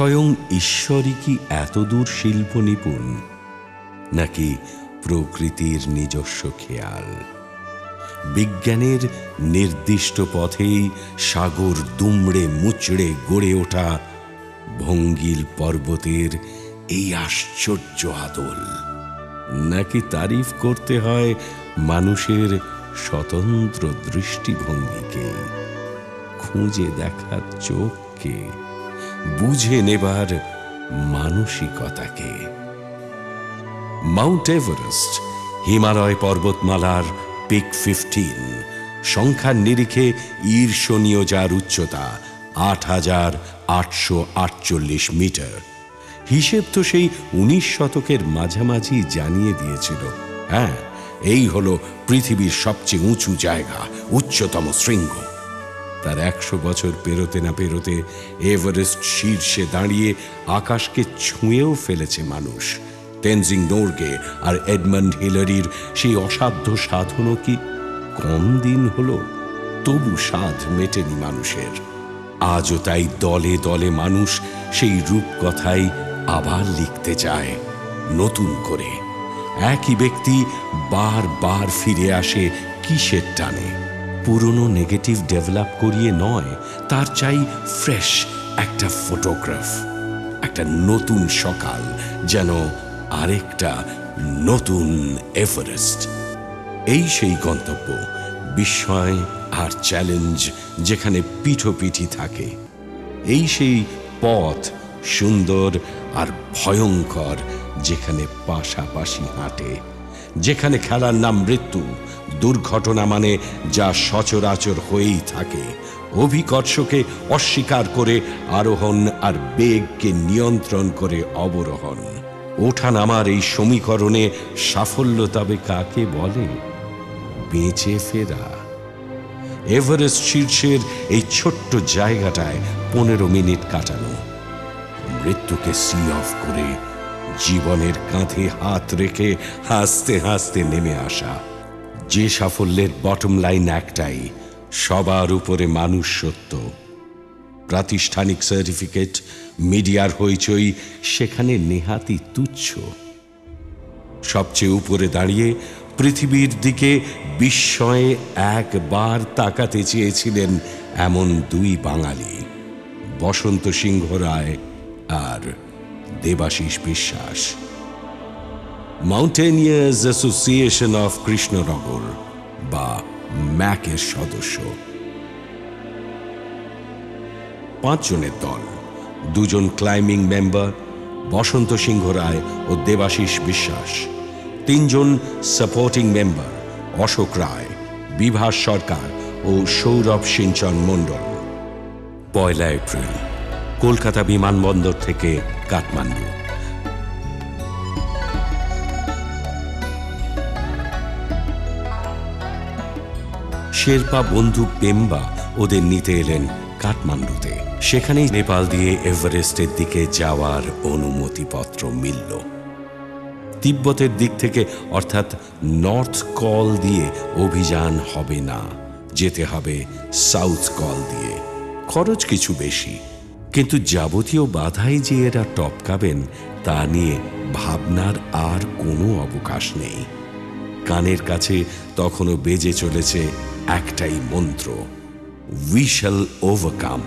স্বয়ং ঈশ্বরই কি এতদূর শিল্প নিপুণ, নাকি প্রকৃতির নিজস্ব খেয়াল? বিজ্ঞানের নির্দিষ্ট পথেই সাগর দুমড়ে মুচড়ে গড়ে ওঠা ভঙ্গিল পর্বতের এই আশ্চর্য আদল, নাকি তারিফ করতে হয় মানুষের স্বতন্ত্র দৃষ্টিভঙ্গিকে? খুঁজে দেখার চোখকে বুঝে নেবার মানসিকতাকে। মাউন্ট এভারেস্ট, হিমালয় পর্বতমালার পিক ফিফটিন, সংখ্যার নিরিখে ঈর্ষণীয় যার উচ্চতা আট হাজার আটশো আটচল্লিশ মিটার। হিসেব তো সেই উনিশ শতকের মাঝামাঝি জানিয়ে দিয়েছিল। হ্যাঁ এই হলো পৃথিবীর সবচেয়ে উঁচু জায়গা, উচ্চতম শৃঙ্গ। তার একশো বছর পেরোতে না পেরোতে এভারেস্ট শীর্ষে দাঁড়িয়ে আকাশকে ছুঁয়েও ফেলেছে মানুষ। তেনজিং নোরগে আর এডমন্ড হিলারির সেই অসাধ্য সাধনও কি কম দিন হলো? তবু সাধ মেটেনি মানুষের। আজও তাই দলে দলে মানুষ সেই রূপকথাই আবার লিখতে চায়, নতুন করে। একই ব্যক্তি বারবার ফিরে আসে কিসের টানে? পুরনো নেগেটিভ ডেভেলপ করিয়ে নয়, তার চাই ফ্রেশ একটা ফটোগ্রাফ একটা নতুন সকাল, যেন আরেকটা নতুন এভারেস্ট এই সেই গন্তব্য, বিস্ময় আর চ্যালেঞ্জ যেখানে পিঠোপিঠি থাকে। এই সেই পথ সুন্দর আর ভয়ঙ্কর যেখানে পাশাপাশি হাঁটে যেখানে খেলার নাম মৃত্যু, দুর্ঘটনা মানে যা সচরাচর হয়েই থাকে। অভিকর্ষকে অস্বীকার করে আরোহণ আর বেগকে নিয়ন্ত্রণ করে অবরোহণ। ওঠানামার এই সমীকরণে, সাফল্য তবে কাকে বলে? বেঁচে ফেরা। এভারেস্ট শীর্ষের এই ছোট্ট জায়গাটায় পনেরো মিনিট কাটানো। মৃত্যুকে সি অফ করে জীবনের কাঁধে হাত রেখে হাসতে হাসতে নেমে আসা। যে সাফল্যের বটম লাইন একটাই, সবার উপরে মানুষ সত্য প্রাতিষ্ঠানিক সার্টিফিকেট মিডিয়ার হইচই, সেখানে নেহাতি তুচ্ছ। সবচেয়ে উপরে দাঁড়িয়ে পৃথিবীর দিকে বিস্ময়ে একবার তাকাতে চেয়েছিলেন এমন দুই বাঙালি, বসন্ত সিংহ রায় আর দেবাশিস বিশ্বাস। মাউন্টেনিয়ার্স অ্যাসোসিয়েশন অফ কৃষ্ণনগর বা ম্যাকের সদস্য। পাঁচজনের দল, দুজন ক্লাইম্বিং মেম্বার বসন্ত সিংহ রায় ও দেবাশিস বিশ্বাস। তিনজন সাপোর্টিং মেম্বার অশোক রায়, বিভাস সরকার ও সৌরভ সিঞ্চন মণ্ডল। পয়লা এপ্রিল। কলকাতা বিমানবন্দর থেকে কাঠমান্ডু। শেরপা বন্ধু পেম্বা ওদের নিতে এলেন কাঠমান্ডুতে। সেখানেই নেপাল দিয়ে এভারেস্টের দিকে যাওয়ার অনুমতিপত্র মিলল। তিব্বতের দিক থেকে অর্থাৎ নর্থ কল দিয়ে অভিযান হবে না, যেতে হবে সাউথ কল দিয়ে। খরচ কিছু বেশি। কিন্তু যাবতীয় বাধাই যে এরা টপকাবেন, তা নিয়ে ভাবনার আর কোনো অবকাশ নেই। কানের কাছে তখনও বেজে চলেছে একটাই মন্ত্র উই শ্যাল ওভারকাম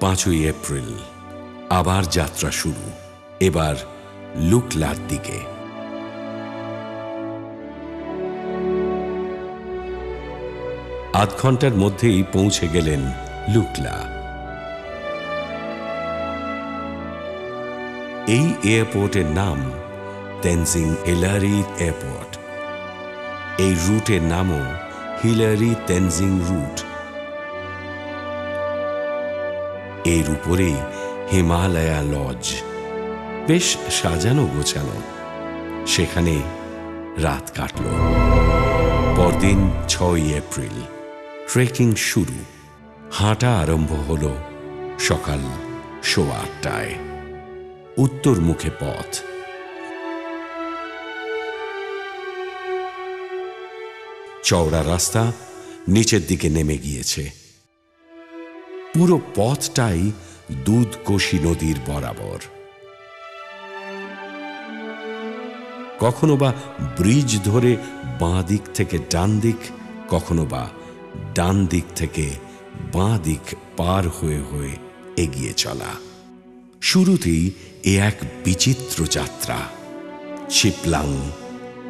পাঁচই এপ্রিল, আবার যাত্রা শুরু, এবার লুকলার দিকে। আধ ঘণ্টার মধ্যেই পৌঁছে গেলেন লুকলা। এই এয়ারপোর্টের নাম তেনজিং এলারি এয়ারপোর্ট। এই রুটের নামও হিলারি তেনজিং রুট। এর উপরেই হিমালয়া লজ। বেশ সাজানো গোছানো। সেখানে রাত কাটল। পরদিন ছয় এপ্রিল। ট্রেকিং শুরু। হাঁটা আরম্ভ হল সকাল সোয়া আটটায়। উত্তর মুখে পথ। চওড়া রাস্তা নিচের দিকে নেমে গিয়েছে। পুরো পথটাই দুধকোশী নদীর বরাবর। কখনো বা ব্রিজ ধরে বাঁ দিক থেকে ডান দিক, কখনো বা ডান দিক থেকে বাঁ দিক পার হয়ে হয়ে এগিয়ে চলা। শুরুতেই এ এক বিচিত্র যাত্রা। চিপলাং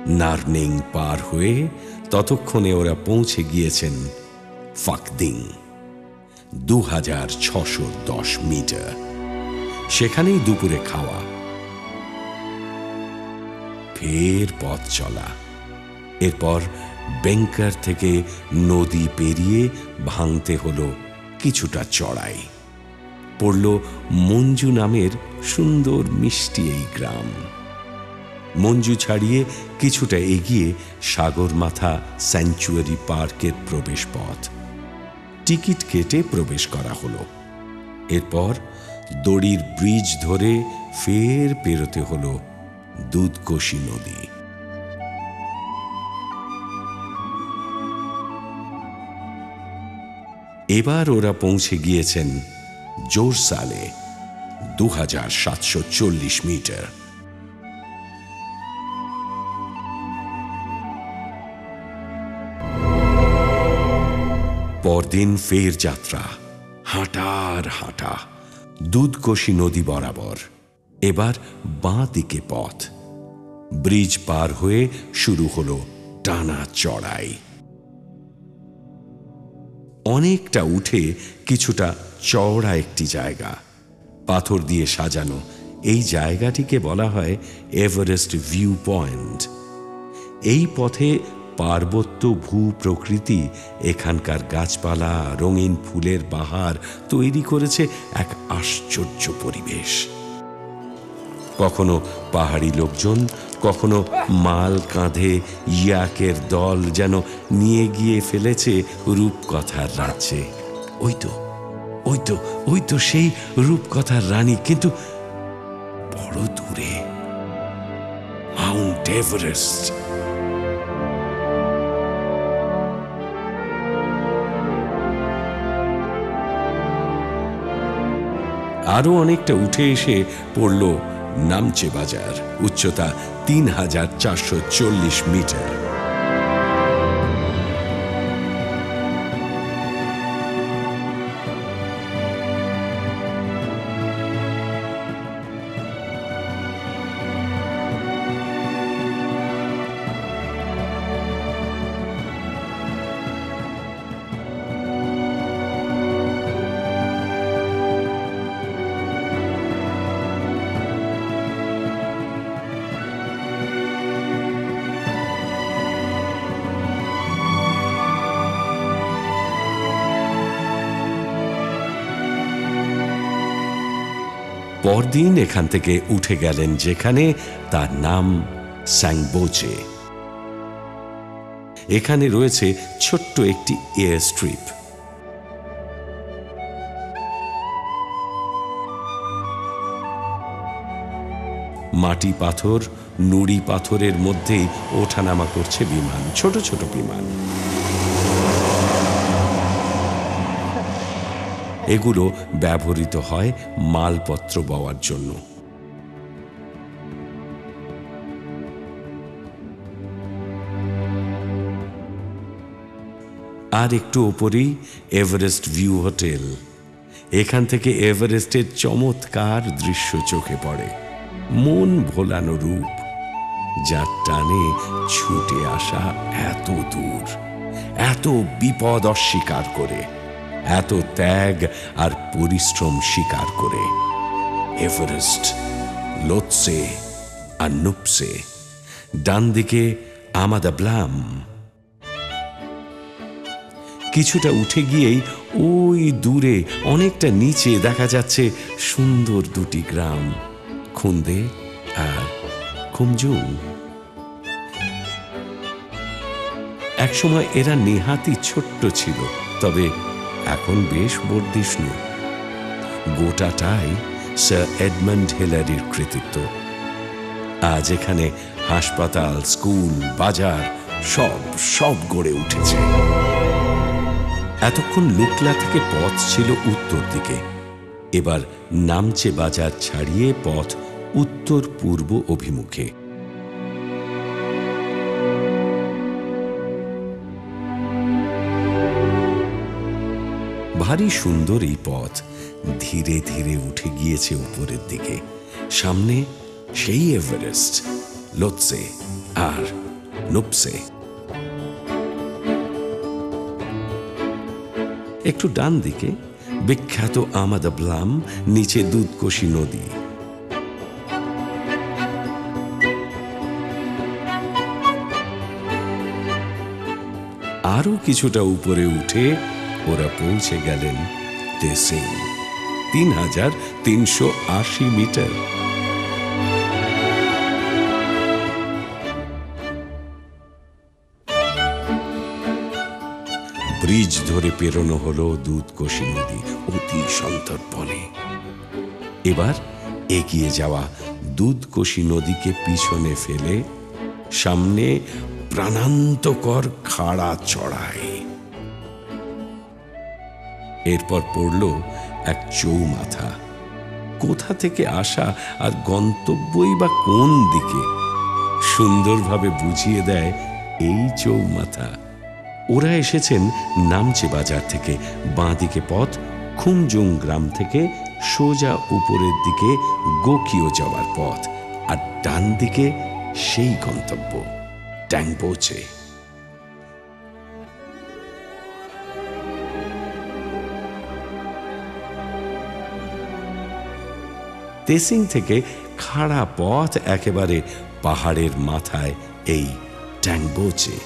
নার্নিং পার হয়ে ততক্ষণে ওরা পৌঁছে গিয়েছেন ফাকদিং দু হাজার ছশো দশ মিটার। সেখানেই দুপুরে খাওয়া। ফের পথ চলা। এরপর ব্যাংকার থেকে নদী পেরিয়ে ভাঙতে হলো কিছুটা চড়াই। পড়ল মঞ্জু নামের সুন্দর মিষ্টি এই গ্রাম। মঞ্জু ছাড়িয়ে কিছুটা এগিয়ে সাগরমাথা স্যাংচুয়ারি পার্কের প্রবেশ পথ টিকিট কেটে প্রবেশ করা হলো। এরপর দড়ির ব্রিজ ধরে ফের পেরোতে হলো দুধকোশী নদী। এবার ওরা পৌঁছে গিয়েছেন জোরসালে দু হাজার সাতশো চল্লিশ মিটার। পরদিন ফের যাত্রা, হাঁটার হাঁটা দুধকোশী নদী বরাবর। এবার বাঁ দিকে পথ। ব্রিজ পার হয়ে শুরু হলো টানা চড়াই। অনেকটা উঠে কিছুটা চওড়া একটি জায়গা। পাথর দিয়ে সাজানো, এই জায়গাটিকে বলা হয় এভারেস্ট ভিউ পয়েন্ট এই পথে পার্বত্য ভূ প্রকৃতি এখানকার গাছপালা, রঙিন ফুলের বাহার তৈরি করেছে এক আশ্চর্য পরিবেশ। কখনো পাহাড়ি লোকজন, কখনো মাল কাঁধে ইয়াকের দল যেন নিয়ে গিয়ে ফেলেছে রূপকথার রাজ্যে। ওই তো ওই তো ওই তো সেই রূপকথার রানী, কিন্তু বড় দূরে, মাউন্ট এভারেস্ট। আরও অনেকটা উঠে এসে পড়ল নামচে বাজার উচ্চতা তিন হাজার চারশো চল্লিশ মিটার। পরদিন এখান থেকে উঠে গেলেন, যেখানে তার নাম স্যাংবোচে এখানে রয়েছে ছোট্ট একটি এয়ার স্ট্রিপ মাটি পাথর, নুড়ি পাথরের মধ্যেই ওঠানামা করছে বিমান, ছোট ছোট বিমান। এগুলো ব্যবহৃত হয় মালপত্র বওয়ার জন্য। আর একটু ওপরেই এভারেস্ট ভিউ হোটেল। এখান থেকে এভারেস্টের চমৎকার দৃশ্য চোখে পড়ে। মন ভোলানো রূপ, যার টানে ছুটে আসা এত দূর, এত বিপদ অস্বীকার করে। এত ত্যাগ আর পরিশ্রম স্বীকার করে। এভারেস্ট, লোৎসে আর নুপসে। ডান দিকে আমাদা ব্লাম। কিছুটা উঠে গিয়েই ওই দূরে, অনেকটা নিচে দেখা যাচ্ছে সুন্দর দুটি গ্রাম, খুন্দে আর খুমজুং। একসময় এরা নেহাতি ছোট্ট ছিল, তবে এখন বেশ বর্ধিষ্ণু। গোটাটাই স্যার এডমন্ড হেলারির কৃতিত্ব। আজ এখানে হাসপাতাল, স্কুল, বাজার সব সব গড়ে উঠেছে। এতক্ষণ লুকলা থেকে পথ ছিল উত্তর দিকে। এবার নামচে বাজার ছাড়িয়ে পথ উত্তর পূর্ব অভিমুখে। ভারী সুন্দর এই পথ ধীরে ধীরে উঠে গিয়েছে উপরের দিকে। সামনে সেই এভারেস্ট লোৎসে আর নুপসে। একটু ডান দিকে বিখ্যাত আমাদাবলাম, নিচে দুধকোশি নদী। আরও কিছুটা উপরে উঠে ওরা পৌঁছে গেলেন তেসিং তিন হাজার তিনশো আশি মিটার। ব্রিজ ধরে পেরোনো হলো দুধকোশি নদী অতি সন্তর্পণে। এবার এগিয়ে যাওয়া দুধকোশি নদীকে পিছনে ফেলে সামনে প্রাণান্তকর খাড়া চড়ায় এরপর পড়ল এক চৌমাথা। কোথা থেকে আসা আর গন্তব্যই বা কোন দিকে? সুন্দরভাবে বুঝিয়ে দেয় এই চৌমাথা। ওরা এসেছেন নামচে বাজার থেকে বাঁদিকে পথ, খুমজুং গ্রাম থেকে, সোজা উপরের দিকে গোকিও যাওয়ার পথ, আর ডান দিকে সেই গন্তব্য। ট্যাংবোচে তেসিং থেকে খাড়া পথ একেবারে পাহাড়ের মাথায় এই ট্যাংবোচে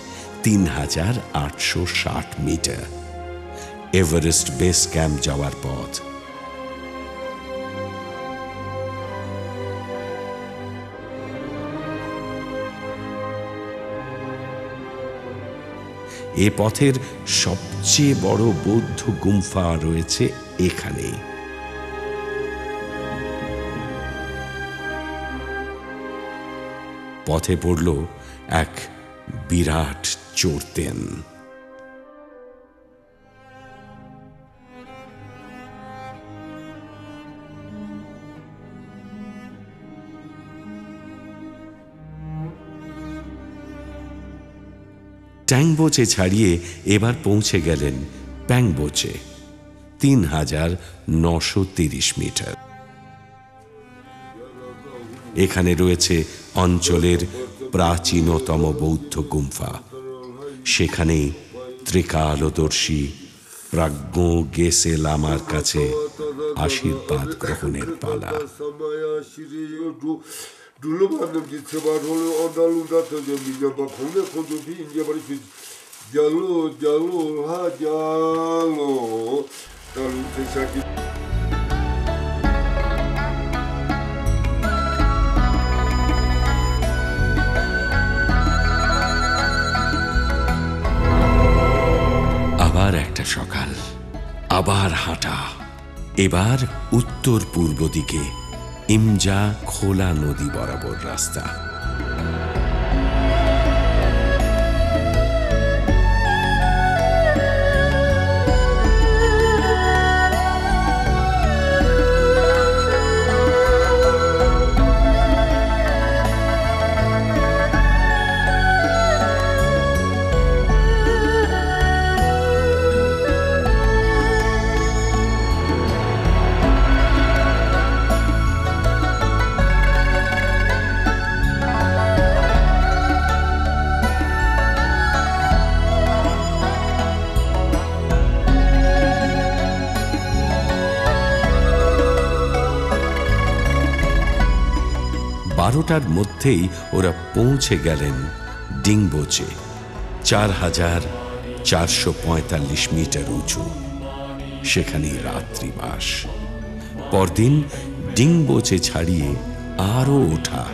তিন হাজার আটশো ষাট মিটার। এভারেস্ট বেস ক্যাম্প যাওয়ার পথ। এ পথের সবচেয়ে বড় বৌদ্ধ গুম্ফা রয়েছে এখানেই। পথে পড়ল এক বিরাট চড়তেন ট্যাংবোচে ছাড়িয়ে এবার পৌঁছে গেলেন প্যাংবোচে, তিন হাজার নশো তিরিশ মিটার। এখানে রয়েছে অঞ্চলের প্রাচীনতম বৌদ্ধ গুম্ফা সেখানেই ত্রিকালদর্শী প্রাজ্ঞ গেসে লামার কাছে আশীর্বাদ গ্রহণের পালা Diallo, diallo, ha diallo. Dar nu te আবার হাঁটা। এবার উত্তর পূর্ব দিকে ইমজা খোলা নদী বরাবর রাস্তা। বারোটার মধ্যেই ওরা পৌঁছে গেলেন ডিংবোচে, চার হাজার চারশো পঁয়তাল্লিশ মিটার উঁচু। সেখানেই রাত্রিবাস পরদিন ডিংবোচে ছাড়িয়ে আরও ওঠা।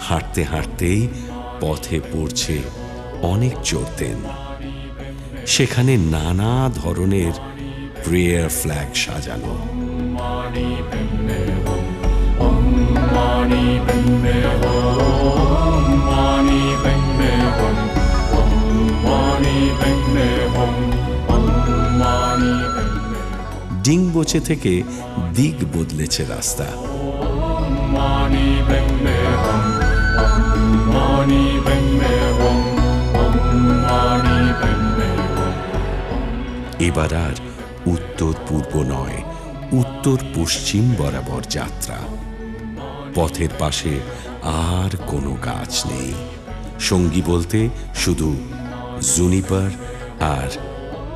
হাঁটতে হাঁটতেই পথে পড়ছে অনেক চড়তেন সেখানে নানা ধরনের প্রেয়ার ফ্ল্যাগ সাজানো। ডিংবোচে থেকে দিক বদলেছে রাস্তা। এবার আর উত্তর পূর্ব নয় উত্তর পশ্চিম বরাবর যাত্রা। পথের পাশে আর কোনো গাছ নেই। সঙ্গী বলতে শুধু জুনিপার আর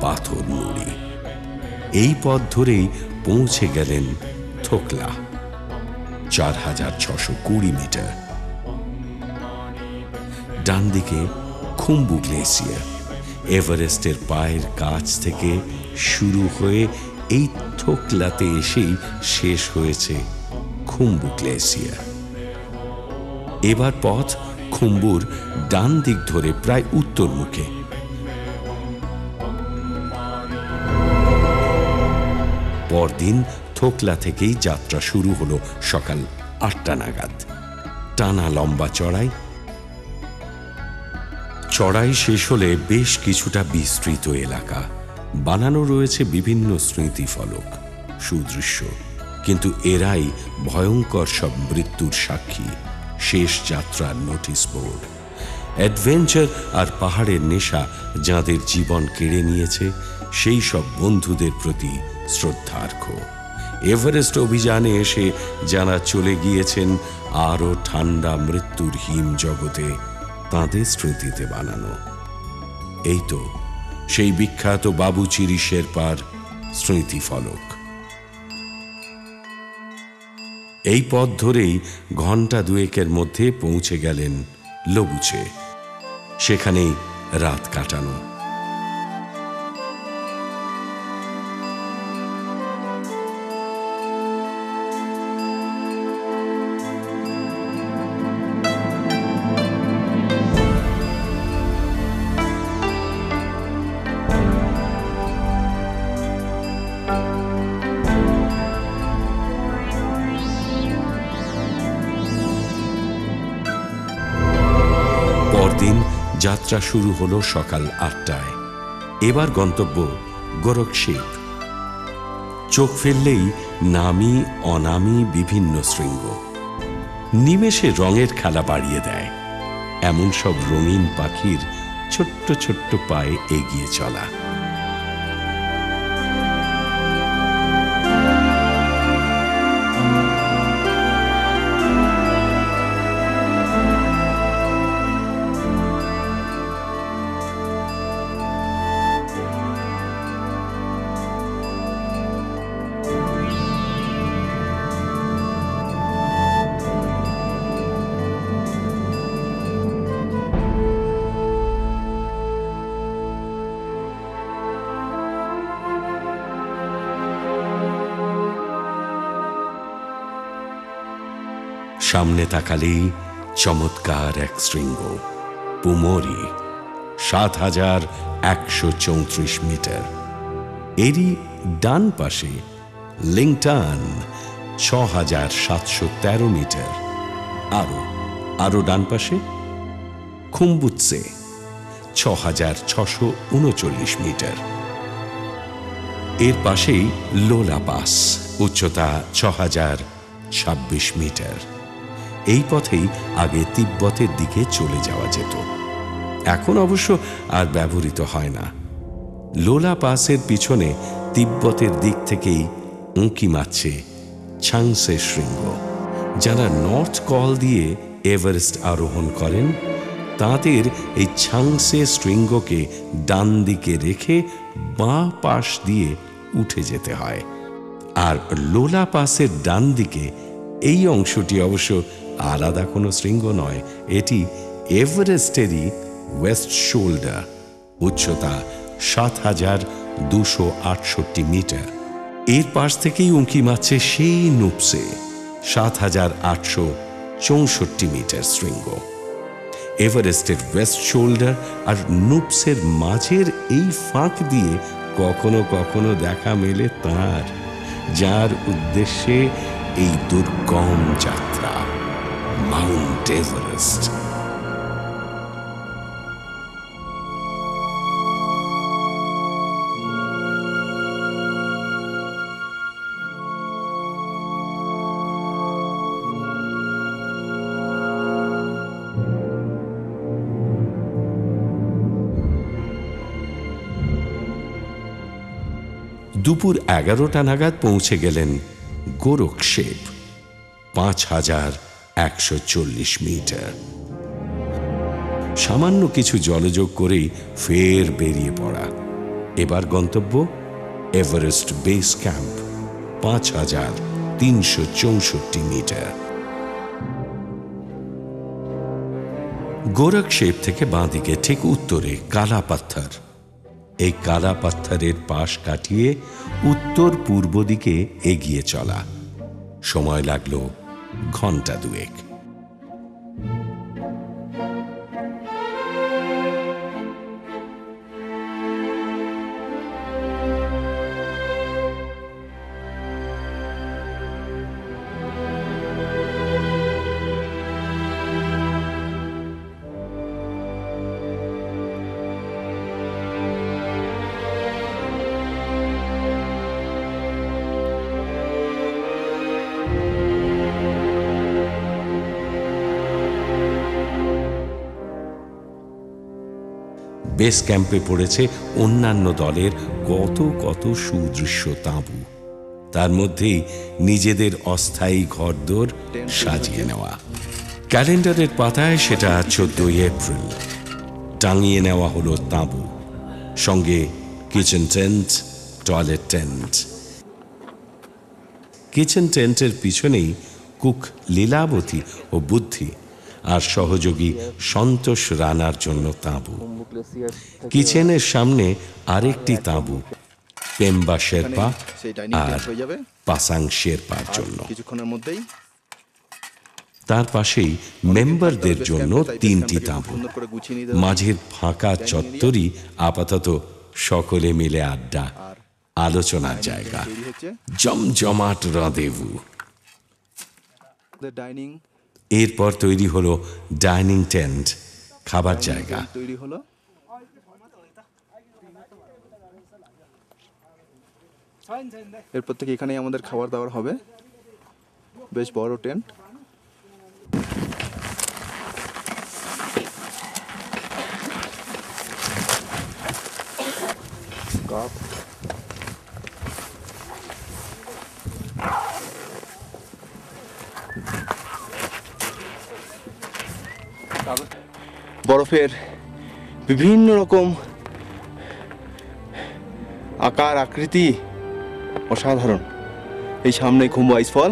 পাথর নুড়ি এই পথ ধরেই পৌঁছে গেলেন থোকলা, চার হাজার ছশো কুড়ি মিটার। ডান দিকে খুম্বু গ্লেসিয়ার, এভারেস্টের পায়ের কাছ থেকে শুরু হয়ে এই থোকলাতে এসেই শেষ হয়েছে খুম্বু গ্লেসিয়ার এবার পথ খুম্বুর ডান দিক ধরে প্রায় উত্তর মুখে। পরদিন থোকলা থেকেই যাত্রা শুরু হলো সকাল আটটা নাগাদ। টানা লম্বা চড়াই। চড়াই শেষ হলে বেশ কিছুটা বিস্তৃত এলাকা। বানানো রয়েছে বিভিন্ন স্মৃতিফলক। সুদৃশ্য। কিন্তু এরাই ভয়ঙ্কর সব মৃত্যুর সাক্ষী। শেষ যাত্রার নোটিশ বোর্ড। অ্যাডভেঞ্চার আর পাহাড়ের নেশা যাদের জীবন কেড়ে নিয়েছে, সেই সব বন্ধুদের প্রতি শ্রদ্ধার্ঘ। এভারেস্ট অভিযানে এসে যারা চলে গিয়েছেন, আরও ঠান্ডা মৃত্যুর হিম জগতে তাঁদের স্মৃতিতে বানানো। এই তো সেই বিখ্যাত বাবু বাবুচিরি শেরপার স্মৃতিফলক। এই পথ ধরেই ঘণ্টা দুয়েকের মধ্যে পৌঁছে গেলেন লবুচে। সেখানেই রাত কাটানো। পরদিন যাত্রা শুরু হলো সকাল আটটায়। এবার গন্তব্য গোরক্ষেপ চোখ ফেললেই নামি, অনামি বিভিন্ন শৃঙ্গ। নিমেষে রঙের খেলা বাড়িয়ে দেয়। এমন সব রঙিন পাখির ছোট্ট ছোট্ট পায়ে এগিয়ে চলা। সামনে তাকালেই চমৎকার এক শৃঙ্গ, পুমরি, সাত হাজার একশো চৌত্রিশ মিটার। এরই ডান পাশে লিংটান ছ হাজার সাতশো তেরো মিটার। আরও আরও ডান পাশে খুম্বুৎসে, ছ হাজার ছশো উনচল্লিশ মিটার। এর পাশেই লোলা পাস উচ্চতা ছ হাজার ছাব্বিশ মিটার। এই পথেই আগে তিব্বতের দিকে চলে যাওয়া যেত। এখন অবশ্য আর ব্যবহৃত হয় না। লোলা পাসের পিছনে তিব্বতের দিক থেকেই উঁকি মারছে ছাংসে শৃঙ্গ, যারা নর্থ কল দিয়ে এভারেস্ট আরোহণ করেন। তাদের এই ছাংসে শৃঙ্গকে ডান দিকে রেখে বাঁ পাশ দিয়ে উঠে যেতে হয়। আর লোলা পাসের ডান দিকে এই অংশটি অবশ্য আলাদা কোনো শৃঙ্গ নয়। এটি এভারেস্টেরই ওয়েস্ট শোল্ডার উচ্চতা সাত হাজার দুশো আটষট্টি মিটার। এর পাশ থেকেই উঁকি মারছে সেই নুপসে, সাত হাজার আটশো চৌষট্টি মিটার শৃঙ্গ। এভারেস্টের ওয়েস্ট শোল্ডার আর নুপসের মাঝের এই ফাঁক দিয়ে কখনো কখনো দেখা মেলে তার, যার উদ্দেশ্যে এই দুর্গম যাত্রা। Mount Everest. দুপুর এগারোটা নাগাদ পৌঁছে গেলেন গোরক্ষেপ পাঁচ হাজার একশো চল্লিশ মিটার। সামান্য কিছু জলযোগ করেই ফের বেরিয়ে পড়া। এবার গন্তব্য এভারেস্ট বেস ক্যাম্প, পাঁচ হাজার তিনশো চৌষট্টি মিটার। গোরক্ষেপ থেকে বাঁদিকে ঠিক উত্তরে কালা পাথর এই কালা পাথরের পাশ কাটিয়ে উত্তর পূর্ব দিকে এগিয়ে চলা। সময় লাগল ঘণ্টা দুয়েক। বেস ক্যাম্পে পড়েছে অন্যান্য দলের কত কত সুদৃশ্য তাঁবু। তার মধ্যেই নিজেদের অস্থায়ী ঘরদোর সাজিয়ে নেওয়া। ক্যালেন্ডারের পাতায় সেটা চোদ্দই এপ্রিল। টাঙিয়ে নেওয়া হলো তাঁবু। সঙ্গে kitchen tent, toilet tent. Kitchen টেন্টের পিছনেই কুক লীলাবতী ও বুদ্ধি আর সহযোগী সন্তোষ রানার জন্য তাঁবু। কিচেনের সামনে আরেকটি তাঁবু পেম্বা শেরপা আর। পাসাং শেরপার জন্য। কিছুক্ষণের মধ্যেই তার পাশেই মেম্বারদের জন্য তিনটি তাঁবু। মাঝের ফাঁকা চত্বরই আপাতত সকলে মিলে আড্ডা আলোচনার জায়গা। জমজমাট রাঁদেভু ডাইনিং এরপর তৈরি হলো ডাইনিং টেন্ট খাবার জায়গা। তৈরি হলো। এরপর থেকে এখানেই আমাদের খাবার দাবার হবে। বেশ বড় টেন্ট। বরফের বিভিন্ন রকম আকার, আকৃতি অসাধারণ। এই সামনে খুম্বু আইস ফল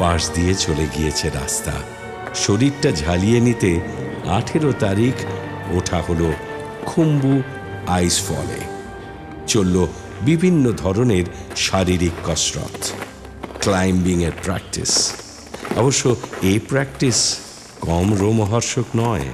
পাশ দিয়ে চলে গিয়েছে রাস্তা। শরীরটা ঝালিয়ে নিতে আঠেরো তারিখ ওঠা হলো খুম্বু আইস ফলে। চলল বিভিন্ন ধরনের শারীরিক কসরত। ক্লাইম্বিংয়ের প্র্যাকটিস অবশ্য এই প্র্যাকটিস কম রোমহর্ষক নয়।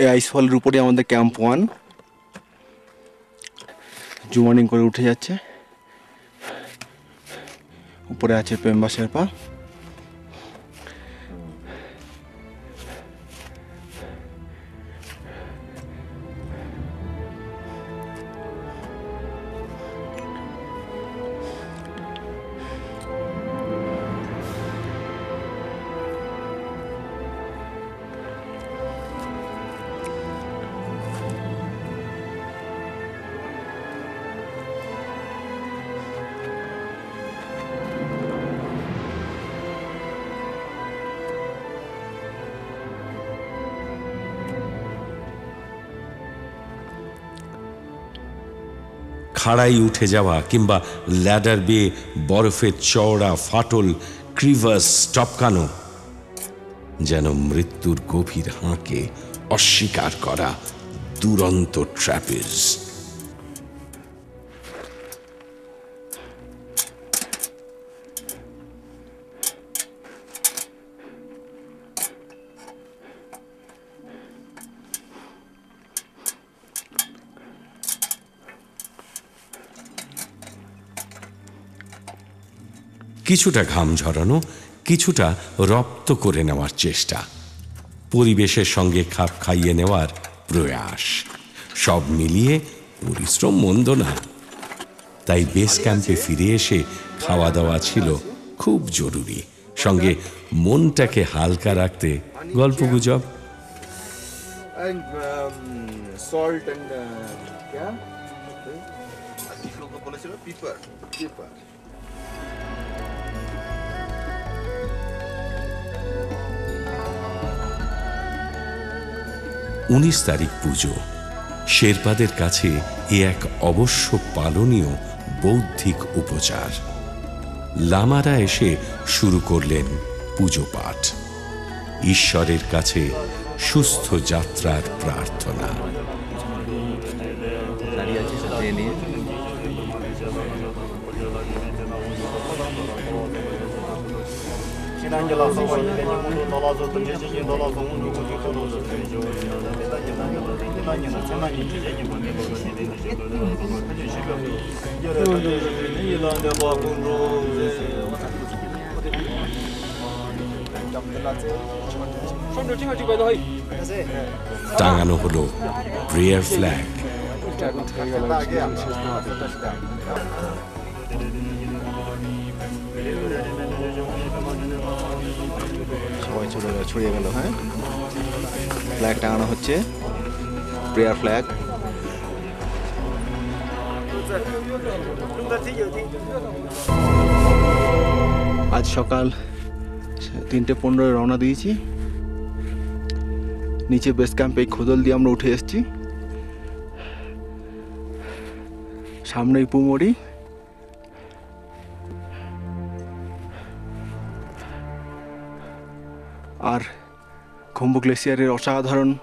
এই আইস ফলের উপরে আমাদের ক্যাম্প ওয়ান জুমার্নিং করে উঠে যাচ্ছে। উপরে আছে পেম্বা শেরপা খাড়াই উঠে যাওয়া কিংবা ল্যাডার বেয়ে বরফের চওড়া ফাটল, ক্রিভাস, টপকানো, যেন মৃত্যুর গভীর হাঁকে অস্বীকার করা দুরন্ত ট্র্যাপেজ। কিছুটা ঘাম ঝরানো কিছুটা রপ্ত করে নেওয়ার চেষ্টা। পরিবেশের সঙ্গে খাপ খাইয়ে নেওয়ার প্রয়াস। সব মিলিয়ে পরিশ্রম মন্দ না। তাই বেস ক্যাম্পে ফিরে এসে খাওয়া দাওয়া ছিল খুব জরুরি। সঙ্গে মনটাকে হালকা রাখতে গল্পগুজব and um, উনিশ তারিখ পুজো। শেরপাদের কাছে এ এক অবশ্য পালনীয় বৌদ্ধিক উপচার। লামারা এসে শুরু করলেন পুজো পাঠ। ঈশ্বরের কাছে সুস্থ যাত্রার প্রার্থনা। টাঙানো হলো প্রেয়ার ফ্ল্যাগ সবাই চলে গেল, ছড়িয়ে গেল। হ্যাঁ ফ্ল্যাগ টাঙানো হচ্ছে। প্রেয়ার ফ্ল্যাগ আজ সকাল তিনটে পনেরো রওনা দিয়েছি। নিচে বেস ক্যাম্পে খোদল দিয়ে আমরা উঠে এসেছি। সামনেই পুমড়ি খম্বু গ্লেসিয়ারের অসাধারণ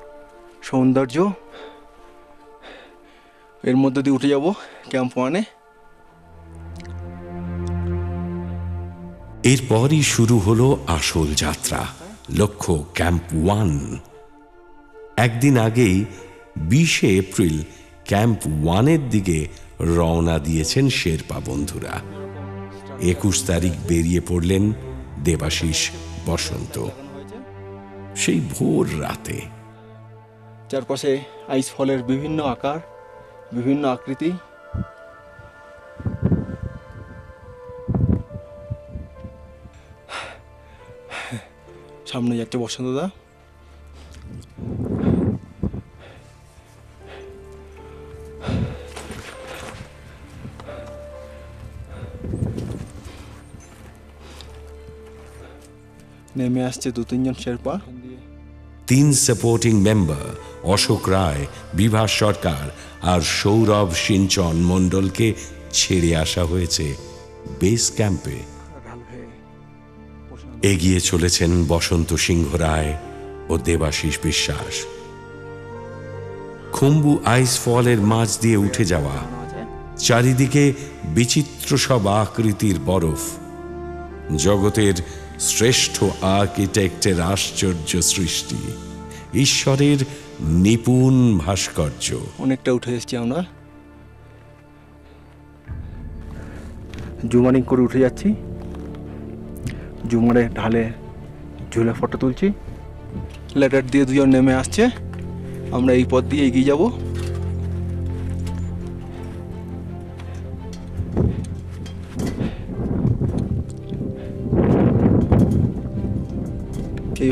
সৌন্দর্য। এর মধ্যে দিয়ে উঠে যাব ক্যাম্প ওয়ানে। এরপরই শুরু হলো আসল যাত্রা, লক্ষ্য ক্যাম্প ওয়ান। একদিন আগেই বিশে এপ্রিল ক্যাম্প ওয়ানের দিকে রওনা দিয়েছেন শেরপা বন্ধুরা। একুশ তারিখ বেরিয়ে পড়লেন দেবাশিস বসন্ত। সেই ভোর রাতে। চারপাশে আইস ফলের বিভিন্ন আকার, বিভিন্ন আকৃতি। সামনে যাচ্ছে বসন্তদা নেমে আসছে দু তিনজন শেরপা। তিন সাপোর্টিং মেম্বার অশোক রায়, বিভাস সরকার আর সৌরভ সিঞ্চন মণ্ডলকে ছেড়ে আসা হয়েছে বেস ক্যাম্পে এগিয়ে চলেছেন বসন্ত সিংহ রায় ও দেবাশিস বিশ্বাস। খুম্বু আইস ফলের মাঝ দিয়ে উঠে যাওয়া, চারিদিকে বিচিত্র সব আকৃতির বরফ। জগতের শ্রেষ্ঠ আর্কিটেক্টের আশ্চর্য সৃষ্টি, ঈশ্বরের নিপুণ ভাস্কর্য। অনেকটা উঠে এসেছি আমরা। জুমারিং করে উঠে যাচ্ছি। জুমারে ঢালে ঝুলে ফটো তুলছি। লেটার দিয়ে দুজন নেমে আসছে। আমরা এই পথ দিয়ে এগিয়ে যাব।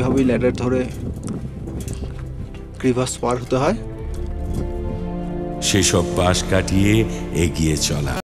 এইভাবেই ল্যাডার ধরে ক্রিভাস পার হতে হয়। সেসব পাশ কাটিয়ে এগিয়ে চলা।